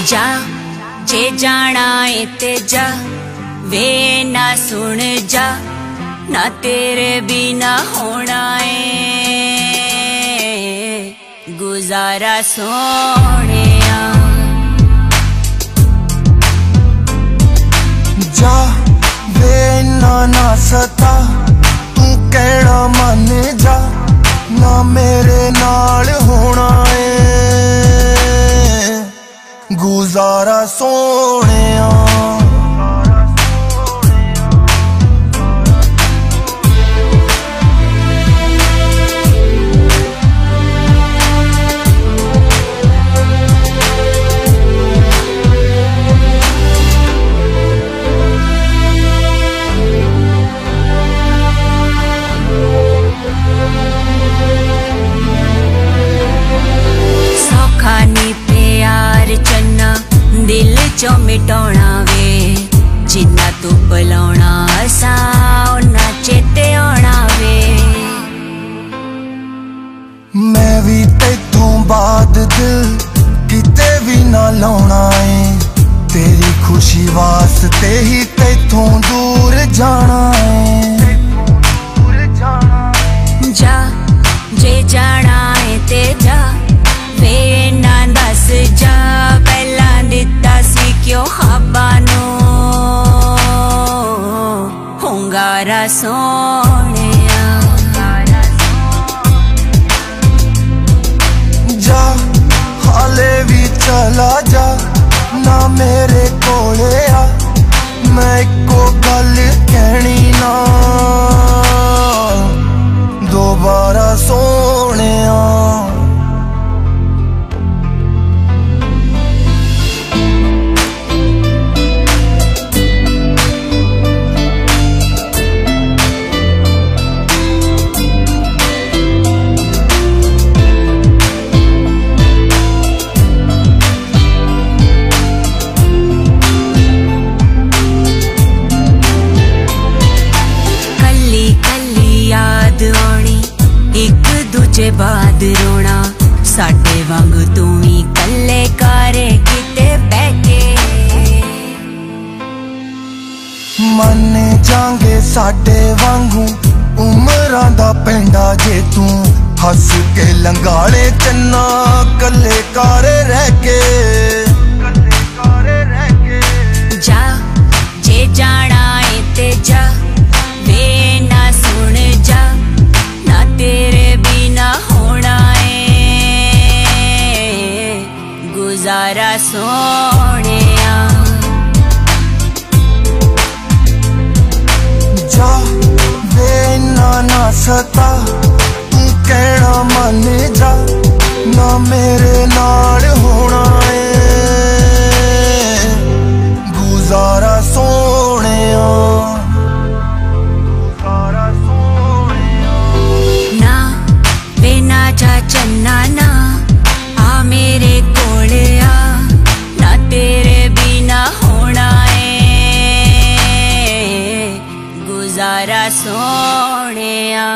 ਜਾ, ਜੇ ਜਾਣਾ ਏ ਤੇ ਜਾ, ਵੇ ਨਾ ਸੁਣ ਜਾ, ਨਾ ਤੇਰੇ ਬਿਨਾ ਹੋਣਾ ਏ। ਗੁਜ਼ਾਰਾ ਸੋਹਣਿਆ। ਜਾ, ਵੇ ਨਾ ਨਾ ਸਤਾ, ਤੂੰ ਕਹਿਣਾ ਮਿਟਾਉਣਾ ਵੇ, ਜਿੰਨਾ ਤੂੰ ਬੁਲਾਉਣਾ ਅਸਾਂ ਉਹਨਾਂ ਚੇਤੇ ਆਉਣਾ ਵੇ। ਮੈਂ ਵੀ ਤੈਥੋਂ ਬਾਅਦ ਦਿਲ ਕਿਤੇ ਵੀ ਨਾ ਲਾਉਣਾ ਏ। ਤੇਰੀ ਖੁਸ਼ੀ ਵਾਸਤੇ ਹੀ ਹੁੰਗਾਰਾ ਸੋਹਣਿਆ। ਜਾ, ਹਾਲੇ ਵੀ ਚਲਾ ਜਾ, ਨਾ ਮੇਰੇ ਕੋਲੇ ਆ। ਮੈਂ ਇੱਕੋ ਗੱਲ ਕਹਿਣੀ ਨਾ। ਬਾਅਦ ਰੋਣਾ। ਸਾਡੇ ਵਾਂਗ ਤੂੰ ਵੀ ਕੱਲੇ ਕਾਰੇ ਕਿਤੇ ਬਹਿ ਕੇ। ਮੰਨ ਜਾਂਗੇ ਸਾਡੇ ਵਾਂਗੂ। ਉਮਰਾਂ ਦਾ ਪੈਂਡਾ ਜੇ ਤੂੰ ਹੱਸ ਕੇ ਲੰਗਾਲੇ ਚੰਨਾ ਕੱਲੇ ਕਾਰੇ ਰਹਿ ਕੇ। ਗੁਜ਼ਾਰਾ सोन्या